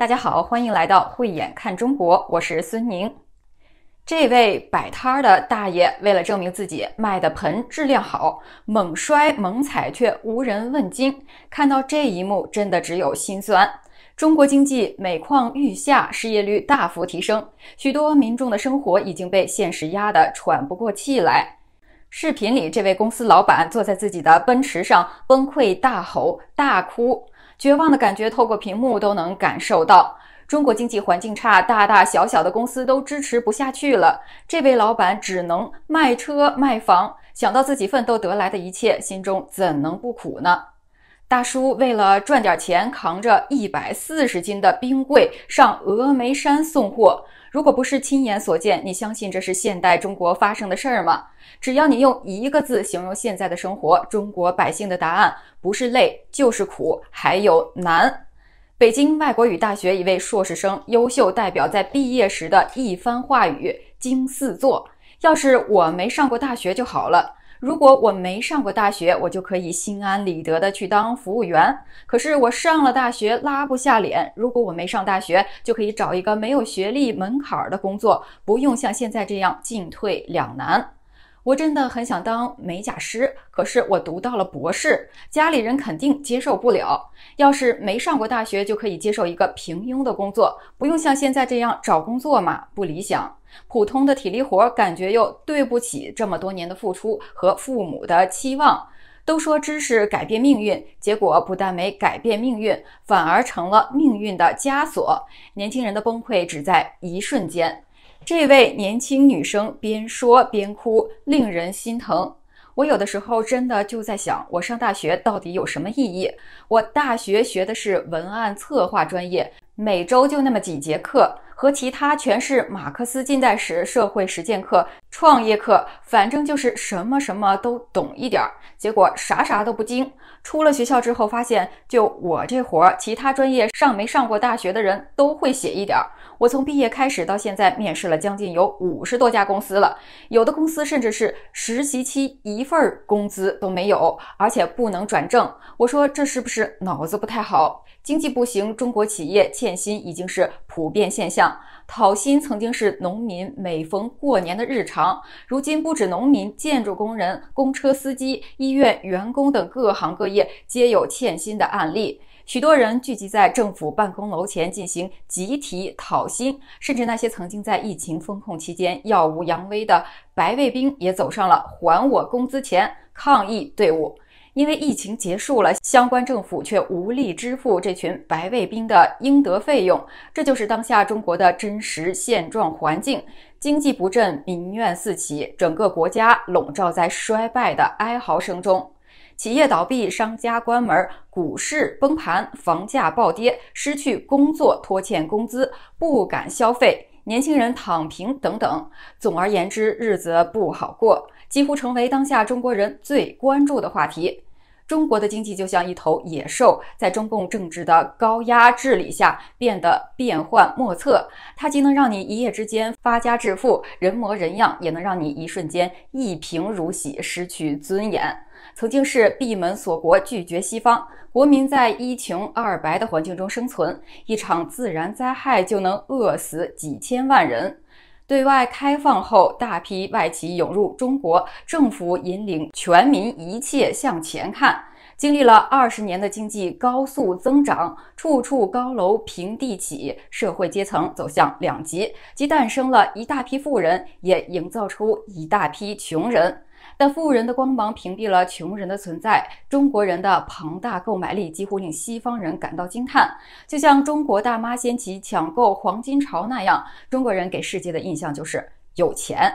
大家好，欢迎来到慧眼看中国，我是孙宁。这位摆摊儿的大爷为了证明自己卖的盆质量好，猛摔猛踩却无人问津。看到这一幕，真的只有心酸。中国经济每况愈下，失业率大幅提升，许多民众的生活已经被现实压得喘不过气来。视频里，这位公司老板坐在自己的奔驰上，崩溃大吼大哭。绝望的感觉透过屏幕都能感受到。中国经济环境差，大大小小的公司都支持不下去了。这位老板只能卖车卖房，想到自己奋斗得来的一切，心中怎能不苦呢？大叔为了赚点钱，扛着一百四十斤的冰柜上峨眉山送货。如果不是亲眼所见，你相信这是现代中国发生的事儿吗？只要你用一个字形容现在的生活，中国百姓的答案不是累就是苦，还有难。北京外国语大学一位硕士生优秀代表在毕业时的一番话语惊四座：要是我没上过大学就好了。如果我没上过大学，我就可以心安理得的去当服务员。可是我上了大学，拉不下脸。如果我没上大学，就可以找一个没有学历门槛的工作，不用像现在这样进退两难。我真的很想当美甲师，可是我读到了博士，家里人肯定接受不了。要是没上过大学就可以接受一个平庸的工作，不用像现在这样找工作嘛？不理想。普通的体力活，感觉又对不起这么多年的付出和父母的期望。都说知识改变命运，结果不但没改变命运，反而成了命运的枷锁。年轻人的崩溃只在一瞬间。这位年轻女生边说边哭，令人心疼。我有的时候真的就在想，我上大学到底有什么意义？我大学学的是文案策划专业，每周就那么几节课，和其他全是马克思近代史、社会实践课、创业课，反正就是什么什么都懂一点儿，结果啥啥都不精。出了学校之后，发现就我这活儿，其他专业上没上过大学的人都会写一点儿。我从毕业开始到现在，面试了将近有五十多家公司了，有的公司甚至是实习期一份工资都没有，而且不能转正。我说这是不是脑子不太好？经济不行，中国企业欠薪已经是普遍现象。讨薪曾经是农民每逢过年的日常，如今不止农民，建筑工人、公车司机、医院员工等各行各业皆有欠薪的案例。许多人聚集在政府办公楼前进行集体讨薪，甚至那些曾经在疫情封控期间耀武扬威的白卫兵也走上了还我工资钱抗议队伍。因为疫情结束了，相关政府却无力支付这群白卫兵的应得费用，这就是当下中国的真实现状环境：经济不振，民怨四起，整个国家笼罩在衰败的哀嚎声中。企业倒闭，商家关门，股市崩盘，房价暴跌，失去工作，拖欠工资，不敢消费，年轻人躺平等等。总而言之，日子不好过，几乎成为当下中国人最关注的话题。中国的经济就像一头野兽，在中共政治的高压治理下变得变幻莫测。它既能让你一夜之间发家致富、人模人样，也能让你一瞬间一贫如洗、失去尊严。曾经是闭门锁国、拒绝西方，国民在一穷二白的环境中生存，一场自然灾害就能饿死几千万人。对外开放后，大批外企涌入中国，政府引领全民一切向前看。经历了二十年的经济高速增长，处处高楼平地起，社会阶层走向两极，既诞生了一大批富人，也营造出一大批穷人。但富人的光芒屏蔽了穷人的存在。中国人的庞大购买力几乎令西方人感到惊叹，就像中国大妈掀起抢购黄金潮那样，中国人给世界的印象就是有钱。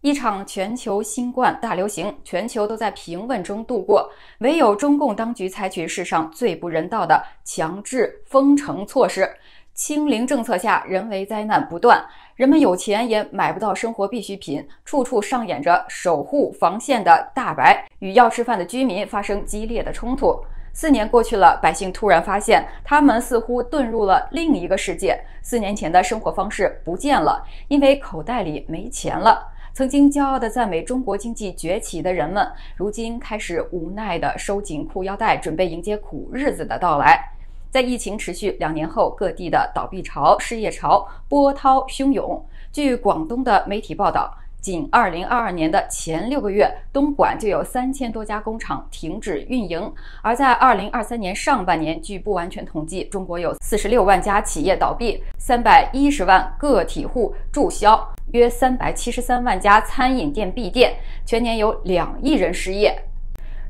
一场全球新冠大流行，全球都在平稳中度过，唯有中共当局采取世上最不人道的强制封城措施。清零政策下，人为灾难不断，人们有钱也买不到生活必需品，处处上演着守护防线的大白与要吃饭的居民发生激烈的冲突。四年过去了，百姓突然发现，他们似乎遁入了另一个世界。四年前的生活方式不见了，因为口袋里没钱了。曾经骄傲地赞美中国经济崛起的人们，如今开始无奈地收紧裤腰带，准备迎接苦日子的到来。在疫情持续两年后，各地的倒闭潮、失业潮波涛汹涌。据广东的媒体报道，仅2022年的前六个月，东莞就有三千多家工厂停止运营；而在2023年上半年，据不完全统计，中国有46万家企业倒闭，310万个体户注销，约373万家餐饮店闭店，全年有两亿人失业。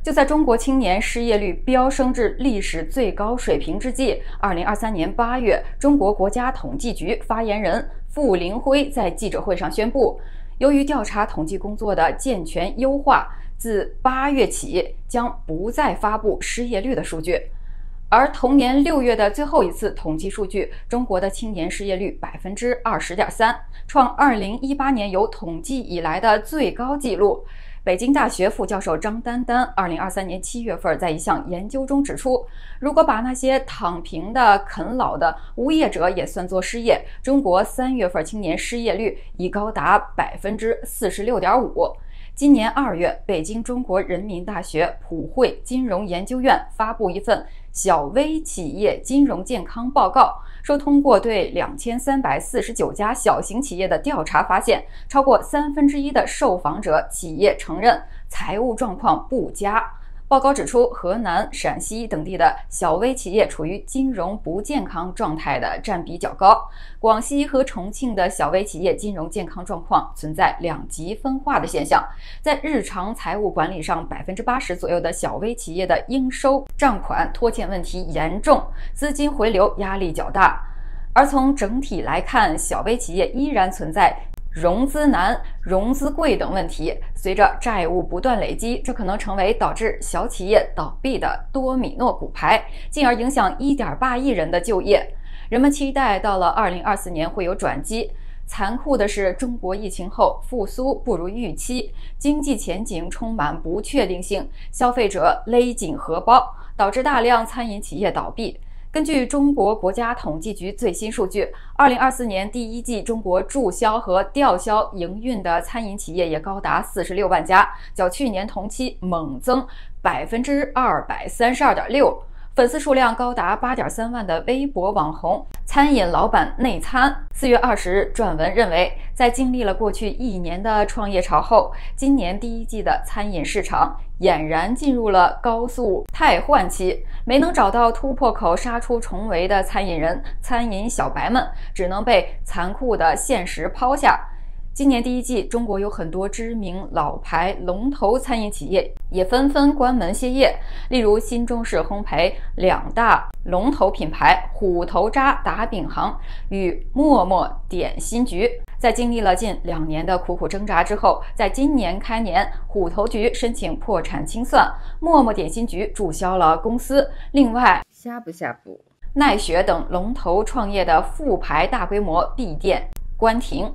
就在中国青年失业率飙升至历史最高水平之际，二零二三年八月，中国国家统计局发言人傅林辉在记者会上宣布，由于调查统计工作的健全优化，自八月起将不再发布失业率的数据。而同年六月的最后一次统计数据，中国的青年失业率百分之二十点三，创二零一八年有统计以来的最高纪录。北京大学副教授张丹丹，二零二三年七月份在一项研究中指出，如果把那些躺平的、啃老的无业者也算作失业，中国三月份青年失业率已高达百分之四十六点五。今年二月，北京中国人民大学普惠金融研究院发布一份小微企业金融健康报告，说通过对两千三百四十九家小型企业的调查发现，超过三分之一的受访者企业承认财务状况不佳。报告指出，河南、陕西等地的小微企业处于金融不健康状态的占比较高。广西和重庆的小微企业金融健康状况存在两极分化的现象，在日常财务管理上，百分之八十左右的小微企业的应收账款拖欠问题严重，资金回流压力较大。而从整体来看，小微企业依然存在。融资难、融资贵等问题，随着债务不断累积，这可能成为导致小企业倒闭的多米诺骨牌，进而影响1.8亿人的就业。人们期待到了2024年会有转机。残酷的是，中国疫情后复苏不如预期，经济前景充满不确定性，消费者勒紧荷包，导致大量餐饮企业倒闭。根据中国国家统计局最新数据，二零二四年第一季中国注销和吊销营运的餐饮企业也高达四十六万家，较去年同期猛增百分之二百三十二点六。粉丝数量高达八点三万的微博网红餐饮老板内参四月二十日撰文认为，在经历了过去一年的创业潮后，今年第一季的餐饮市场俨然进入了高速汰换期。没能找到突破口杀出重围的餐饮人、餐饮小白们，只能被残酷的现实抛下。今年第一季，中国有很多知名老牌龙头餐饮企业也纷纷关门歇业，例如新中式烘焙两大龙头品牌虎头渣打饼行与默默点心局。在经历了近两年的苦苦挣扎之后，在今年开年，虎头局申请破产清算，默默点心局注销了公司。另外，呷哺呷哺，奈雪等龙头创业的复牌大规模闭店关停。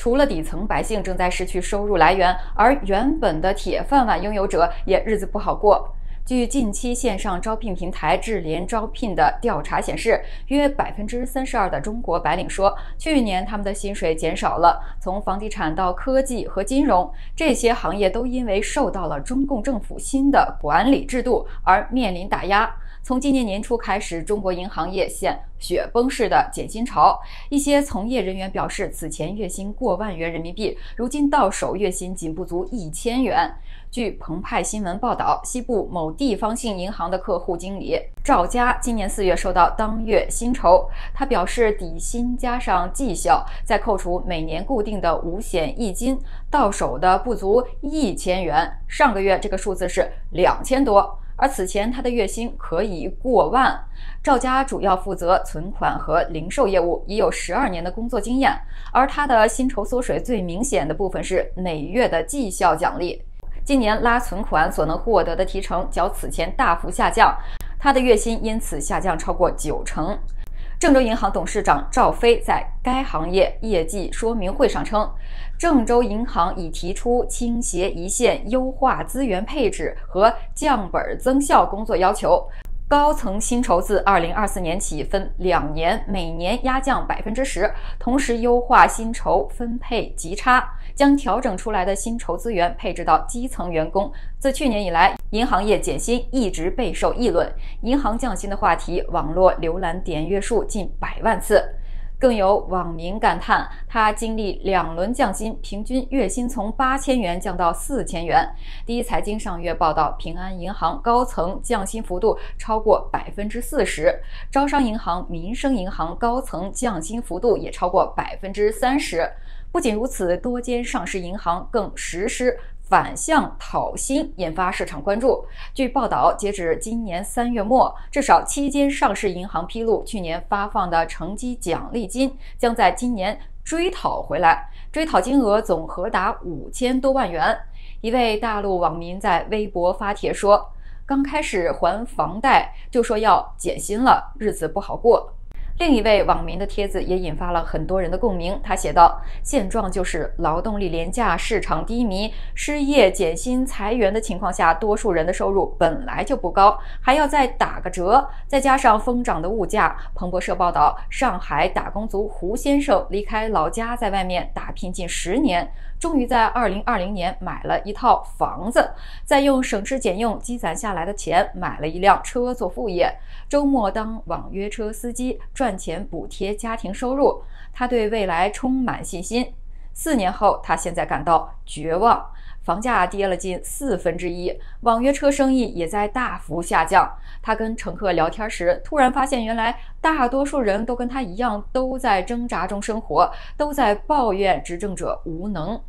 除了底层百姓正在失去收入来源，而原本的铁饭碗拥有者也日子不好过。据近期线上招聘平台智联招聘的调查显示，约百分之三十二的中国白领说，去年他们的薪水减少了。从房地产到科技和金融，这些行业都因为受到了中共政府新的管理制度而面临打压。从今年年初开始，中国银行业现雪崩式的减薪潮。一些从业人员表示，此前月薪过万元人民币，如今到手月薪仅不足一千元。据澎湃新闻报道，西部某地方性银行的客户经理赵佳今年四月收到当月薪酬，他表示，底薪加上绩效，再扣除每年固定的五险一金，到手的不足一千元。上个月这个数字是两千多。而此前他的月薪可以过万。赵家主要负责存款和零售业务，已有十二年的工作经验。而他的薪酬缩水最明显的部分是每月的绩效奖励。今年拉存款所能获得的提成较此前大幅下降，他的月薪因此下降超过九成。郑州银行董事长赵飞在该行业业绩说明会上称，郑州银行已提出倾斜一线、优化资源配置和降本增效工作要求。高层薪酬自二零二四年起分两年，每年压降百分之十，同时优化薪酬分配极差。将调整出来的薪酬资源配置到基层员工。自去年以来，银行业减薪一直备受议论，银行降薪的话题，网络浏览点阅数近百万次。更有网民感叹，他经历两轮降薪，平均月薪从八千元降到四千元。第一财经上月报道，平安银行高层降薪幅度超过百分之四十，招商银行、民生银行高层降薪幅度也超过百分之三十。不仅如此，多间上市银行更实施。反向讨薪引发市场关注。据报道，截止今年三月末，至少七间上市银行披露，去年发放的成绩奖励金将在今年追讨回来，追讨金额总和达五千多万元。一位大陆网民在微博发帖说：“刚开始还房贷就说要减薪了，日子不好过。”另一位网民的帖子也引发了很多人的共鸣。他写道：“现状就是劳动力廉价，市场低迷，失业、减薪、裁员的情况下，多数人的收入本来就不高，还要再打个折，再加上疯涨的物价。”彭博社报道，上海打工族胡先生离开老家，在外面打拼近十年。终于在二零二零年买了一套房子，再用省吃俭用积攒下来的钱买了一辆车做副业，周末当网约车司机赚钱补贴家庭收入。他对未来充满信心。四年后，他现在感到绝望，房价跌了近四分之一，网约车生意也在大幅下降。他跟乘客聊天时，突然发现，原来大多数人都跟他一样，都在挣扎中生活，都在抱怨执政者无能。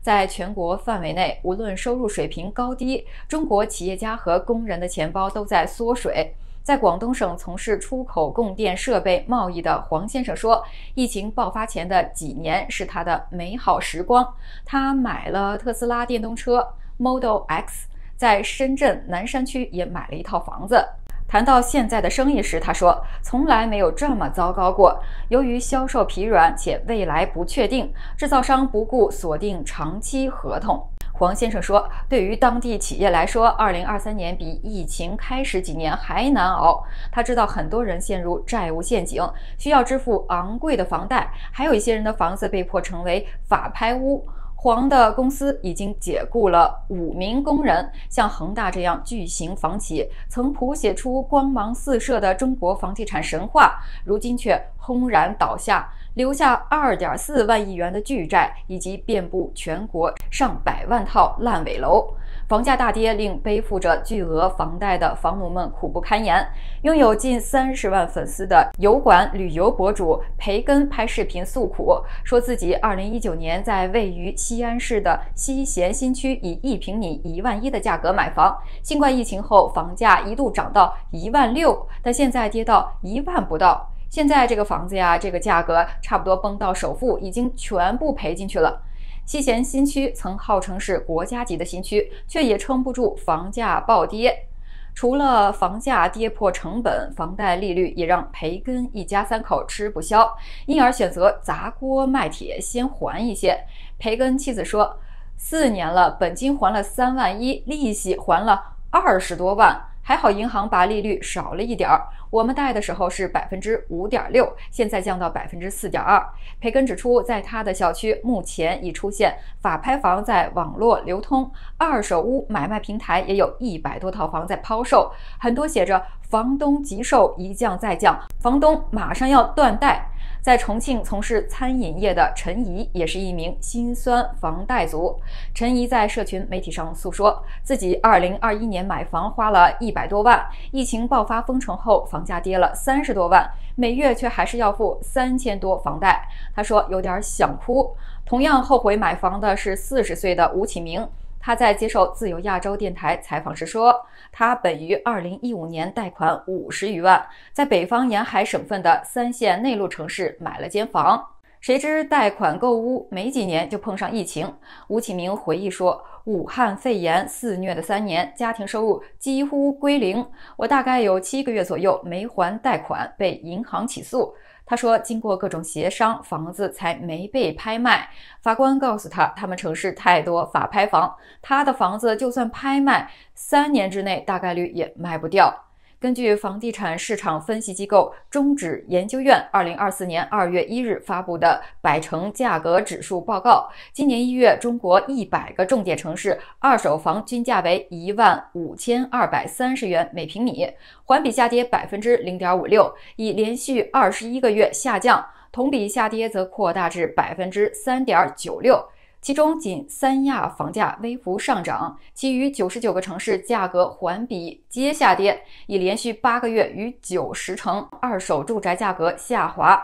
在全国范围内，无论收入水平高低，中国企业家和工人的钱包都在缩水。在广东省从事出口供电设备贸易的黄先生说：“疫情爆发前的几年是他的美好时光，他买了特斯拉电动车 Model X，在深圳南山区也买了一套房子。”谈到现在的生意时，他说：“从来没有这么糟糕过。由于销售疲软且未来不确定，制造商不顾锁定长期合同。”黄先生说：“对于当地企业来说，二零二三年比疫情开始几年还难熬。他知道很多人陷入债务陷阱，需要支付昂贵的房贷，还有一些人的房子被迫成为法拍屋。”黄的公司已经解雇了五名工人，像恒大这样巨型房企，曾谱写出光芒四射的中国房地产神话，如今却轰然倒下，留下二点四万亿元的巨债，以及遍布全国上百万套烂尾楼。房价大跌，令背负着巨额房贷的房奴们苦不堪言。拥有近三十万粉丝的油管旅游博主培根拍视频诉苦，说自己二零一九年在位于西安市的西咸新区以一平米一万一的价格买房，新冠疫情后房价一度涨到一万六，但现在跌到一万不到。现在这个房子呀，这个价格差不多崩到首付已经全部赔进去了。西咸新区曾号称是国家级的新区，却也撑不住房价暴跌。除了房价跌破成本，房贷利率也让培根一家三口吃不消，因而选择砸锅卖铁先还一些。培根妻子说：“四年了，本金还了三万一，利息还了二十多万。”还好银行把利率少了一点儿，我们贷的时候是百分之五点六，现在降到百分之四点二。培根指出，在他的小区目前已出现法拍房在网络流通，二手屋买卖平台也有一百多套房在抛售，很多写着“房东急售，一降再降”，房东马上要断贷。在重庆从事餐饮业的陈怡也是一名心酸房贷族。陈怡在社群媒体上诉说，自己2021年买房花了一百多万，疫情爆发封城后，房价跌了三十多万，每月却还是要付三千多房贷。他说有点想哭。同样后悔买房的是四十岁的吴启明。他在接受自由亚洲电台采访时说，他本于二零一五年贷款五十余万，在北方沿海省份的三线内陆城市买了间房，谁知贷款购屋没几年就碰上疫情。吴启明回忆说，武汉肺炎肆虐的三年，家庭收入几乎归零，我大概有七个月左右没还贷款，被银行起诉。他说，经过各种协商，房子才没被拍卖。法官告诉他，他们城市太多法拍房，他的房子就算拍卖，三年之内大概率也卖不掉。根据房地产市场分析机构中指研究院二零二四年二月一日发布的百城价格指数报告，今年一月，中国一百个重点城市二手房均价为一万五千二百三十元每平米，环比下跌百分之零点五六，已连续二十一个月下降，同比下跌则扩大至百分之三点九六。其中，仅三亚房价微幅上涨，其余九十九个城市价格环比皆下跌，已连续八个月逾九十城二手住宅价格下滑。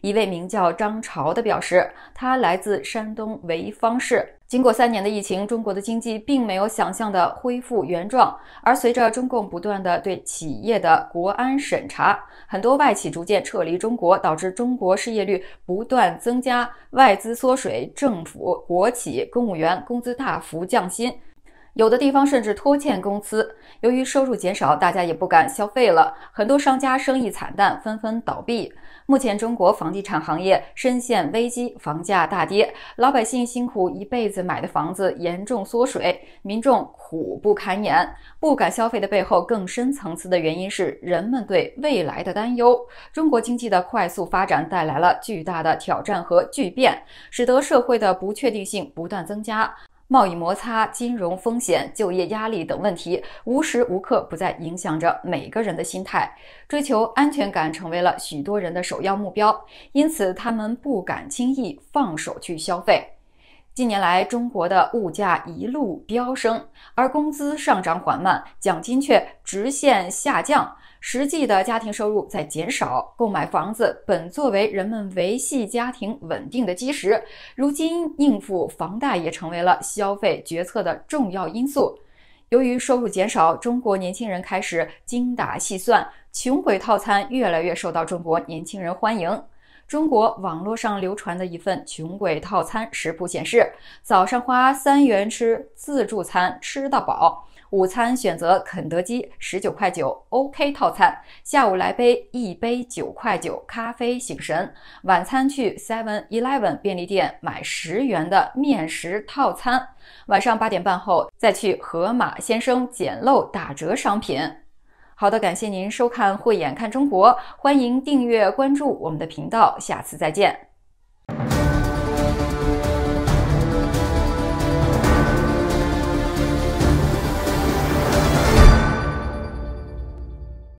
一位名叫张朝的表示，他来自山东潍坊市。经过三年的疫情，中国的经济并没有想象的恢复原状。而随着中共不断的对企业的国安审查，很多外企逐渐撤离中国，导致中国失业率不断增加，外资缩水，政府、国企、公务员工资大幅降薪。有的地方甚至拖欠工资，由于收入减少，大家也不敢消费了，很多商家生意惨淡，纷纷倒闭。目前，中国房地产行业深陷危机，房价大跌，老百姓辛苦一辈子买的房子严重缩水，民众苦不堪言。不敢消费的背后，更深层次的原因是人们对未来的担忧。中国经济的快速发展带来了巨大的挑战和巨变，使得社会的不确定性不断增加。贸易摩擦、金融风险、就业压力等问题，无时无刻不在影响着每个人的心态。追求安全感成为了许多人的首要目标，因此他们不敢轻易放手去消费。近年来，中国的物价一路飙升，而工资上涨缓慢，奖金却直线下降。实际的家庭收入在减少，购买房子本作为人们维系家庭稳定的基石，如今应付房贷也成为了消费决策的重要因素。由于收入减少，中国年轻人开始精打细算，穷鬼套餐越来越受到中国年轻人欢迎。中国网络上流传的一份穷鬼套餐食谱显示，早上花三元吃自助餐，吃到饱。午餐选择肯德基十九块九，OK 套餐。下午来杯一杯九块九咖啡醒神。晚餐去 Seven Eleven 便利店买十元的面食套餐。晚上八点半后再去盒马鲜生捡漏打折商品。好的，感谢您收看《慧眼看中国》，欢迎订阅关注我们的频道，下次再见。